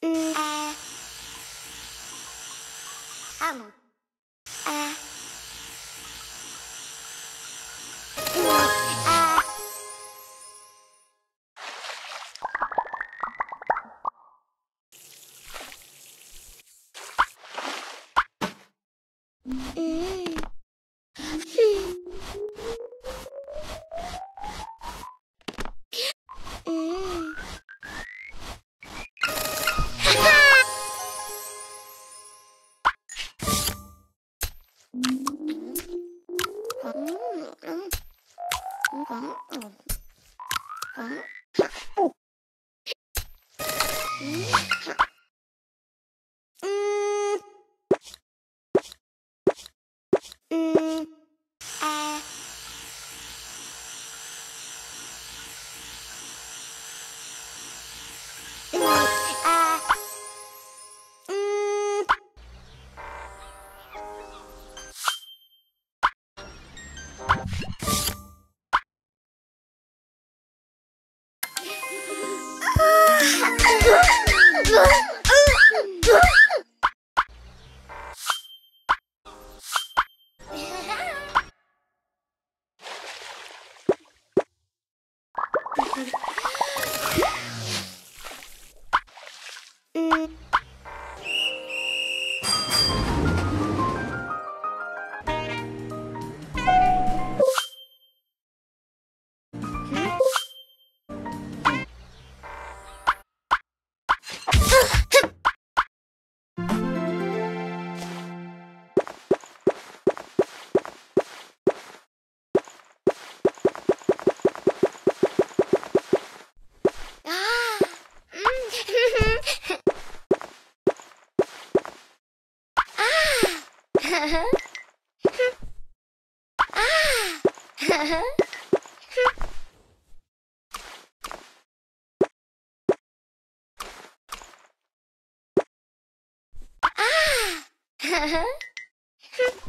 あ Mm-hmm. Mm-hmm. Ah!